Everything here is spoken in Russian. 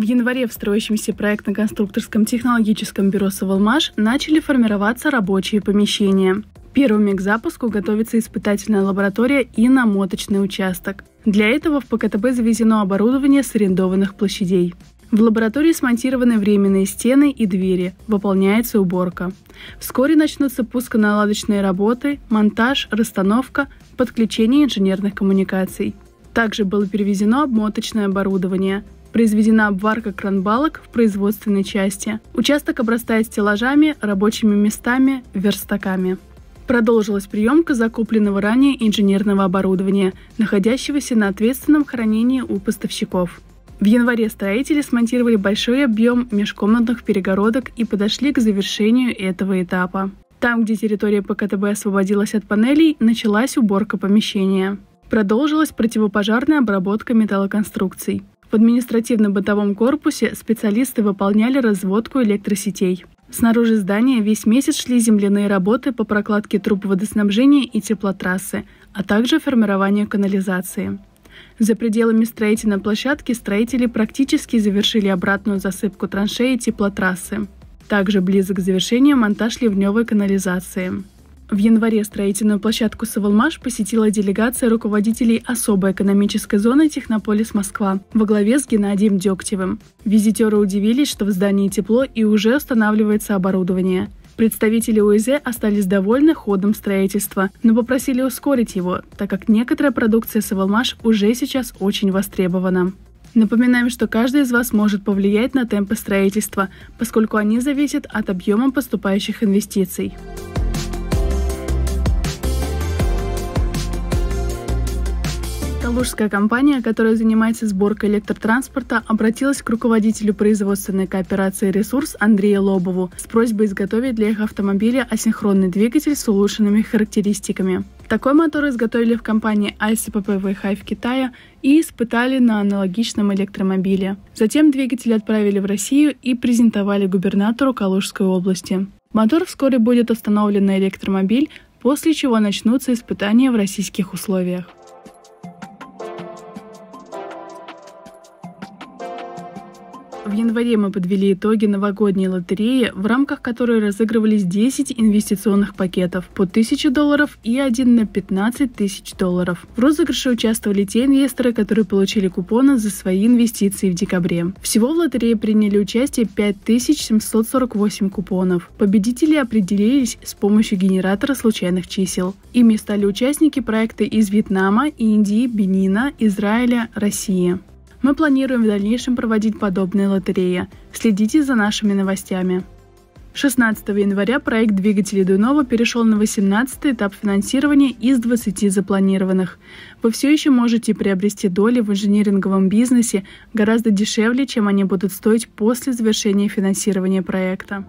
В январе в строящемся проектно-конструкторском технологическом бюро «Савалмаш» начали формироваться рабочие помещения. Первыми к запуску готовится испытательная лаборатория и намоточный участок. Для этого в ПКТБ завезено оборудование с арендованных площадей. В лаборатории смонтированы временные стены и двери, выполняется уборка. Вскоре начнутся пусконаладочные работы, монтаж, расстановка, подключение инженерных коммуникаций. Также было перевезено обмоточное оборудование. Произведена обварка кранбалок в производственной части. Участок обрастает стеллажами, рабочими местами, верстаками. Продолжилась приемка закупленного ранее инженерного оборудования, находящегося на ответственном хранении у поставщиков. В январе строители смонтировали большой объем межкомнатных перегородок и подошли к завершению этого этапа. Там, где территория ПКТБ освободилась от панелей, началась уборка помещения. Продолжилась противопожарная обработка металлоконструкций. В административно-бытовом корпусе специалисты выполняли разводку электросетей. Снаружи здания весь месяц шли земляные работы по прокладке труб водоснабжения и теплотрассы, а также формирование канализации. За пределами строительной площадки строители практически завершили обратную засыпку траншеи теплотрассы. Также близок к завершению монтаж ливневой канализации. В январе строительную площадку «Савалмаш» посетила делегация руководителей особой экономической зоны «Технополис Москва» во главе с Геннадием Дегтевым. Визитеры удивились, что в здании тепло и уже устанавливается оборудование. Представители УИЗ остались довольны ходом строительства, но попросили ускорить его, так как некоторая продукция «Савалмаш» уже сейчас очень востребована. Напоминаем, что каждый из вас может повлиять на темпы строительства, поскольку они зависят от объема поступающих инвестиций. Калужская компания, которая занимается сборкой электротранспорта, обратилась к руководителю производственной кооперации «Ресурс» Андрею Лобову с просьбой изготовить для их автомобиля асинхронный двигатель с улучшенными характеристиками. Такой мотор изготовили в компании ICPP Weichai в Китае и испытали на аналогичном электромобиле. Затем двигатель отправили в Россию и презентовали губернатору Калужской области. Мотор вскоре будет установлен на электромобиль, после чего начнутся испытания в российских условиях. Январе мы подвели итоги новогодней лотереи, в рамках которой разыгрывались 10 инвестиционных пакетов по 1000 долларов и один на 15 тысяч долларов. В розыгрыше участвовали те инвесторы, которые получили купоны за свои инвестиции в декабре. Всего в лотерее приняли участие 5748 купонов. Победители определились с помощью генератора случайных чисел. Ими стали участники проекта из Вьетнама, Индии, Бенина, Израиля, России. Мы планируем в дальнейшем проводить подобные лотереи. Следите за нашими новостями. 16 января проект двигателей Дунова перешел на 18 этап финансирования из 20 запланированных. Вы все еще можете приобрести доли в инжиниринговом бизнесе гораздо дешевле, чем они будут стоить после завершения финансирования проекта.